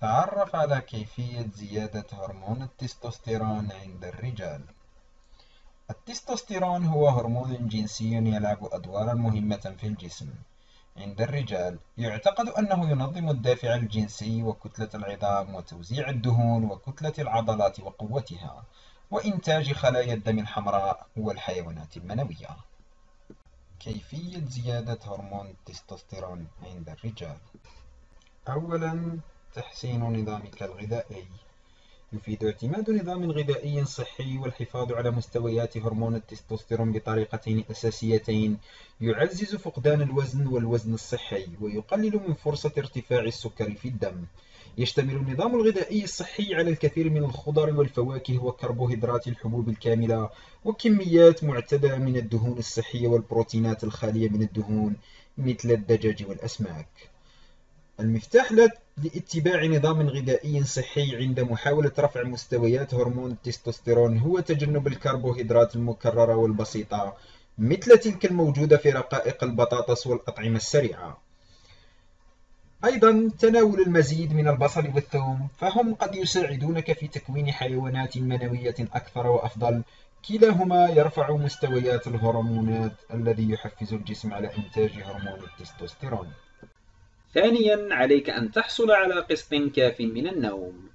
تعرف على كيفية زيادة هرمون التستوستيرون عند الرجال. التستوستيرون هو هرمون جنسي يلعب أدوارا مهمة في الجسم عند الرجال. يعتقد أنه ينظم الدافع الجنسي وكتلة العظام وتوزيع الدهون وكتلة العضلات وقوتها وإنتاج خلايا الدم الحمراء والحيوانات المنوية. كيفية زيادة هرمون التستوستيرون عند الرجال؟ أولا تحسين نظامك الغذائي. يفيد اعتماد نظام غذائي صحي والحفاظ على مستويات هرمون التستوستيرون بطريقتين أساسيتين. يعزز فقدان الوزن والوزن الصحي ويقلل من فرصة ارتفاع السكر في الدم. يشتمل النظام الغذائي الصحي على الكثير من الخضر والفواكه وكربوهيدرات الحبوب الكاملة وكميات معتدلة من الدهون الصحية والبروتينات الخالية من الدهون مثل الدجاج والأسماك. المفتاح لاتباع نظام غذائي صحي عند محاولة رفع مستويات هرمون التستوستيرون هو تجنب الكربوهيدرات المكررة والبسيطة مثل تلك الموجودة في رقائق البطاطس والأطعمة السريعة. أيضا تناول المزيد من البصل والثوم فهم قد يساعدونك في تكوين حيوانات منوية أكثر وأفضل. كلاهما يرفع مستويات الهرمونات الذي يحفز الجسم على إنتاج هرمون التستوستيرون. ثانيا عليك أن تحصل على قسط كاف من النوم.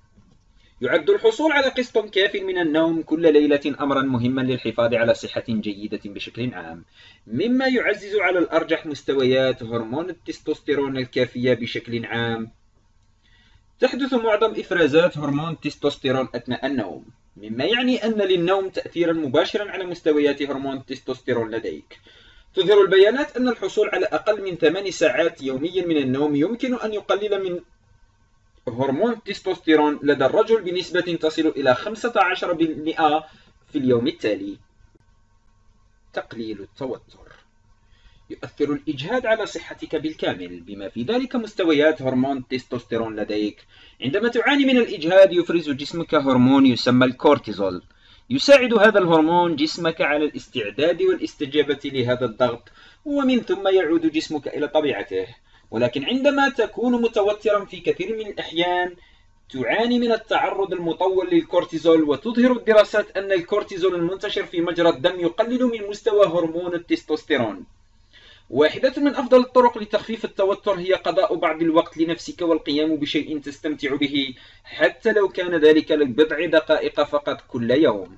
يعد الحصول على قسط كاف من النوم كل ليلة أمرا مهما للحفاظ على صحة جيدة بشكل عام. مما يعزز على الأرجح مستويات هرمون التستوستيرون الكافية بشكل عام. تحدث معظم إفرازات هرمون التستوستيرون أثناء النوم. مما يعني أن للنوم تأثيرا مباشرا على مستويات هرمون التستوستيرون لديك. تظهر البيانات أن الحصول على أقل من 8 ساعات يوميا من النوم يمكن أن يقلل من هرمون التستوستيرون لدى الرجل بنسبة تصل إلى 15% في اليوم التالي. تقليل التوتر. يؤثر الإجهاد على صحتك بالكامل بما في ذلك مستويات هرمون التستوستيرون لديك. عندما تعاني من الإجهاد يفرز جسمك هرمون يسمى الكورتيزول. يساعد هذا الهرمون جسمك على الاستعداد والاستجابة لهذا الضغط ومن ثم يعود جسمك إلى طبيعته. ولكن عندما تكون متوترا في كثير من الأحيان تعاني من التعرض المطول للكورتيزول وتظهر الدراسات أن الكورتيزول المنتشر في مجرى الدم يقلل من مستوى هرمون التستوستيرون. واحدة من أفضل الطرق لتخفيف التوتر هي قضاء بعض الوقت لنفسك والقيام بشيء تستمتع به حتى لو كان ذلك لبضع دقائق فقط كل يوم.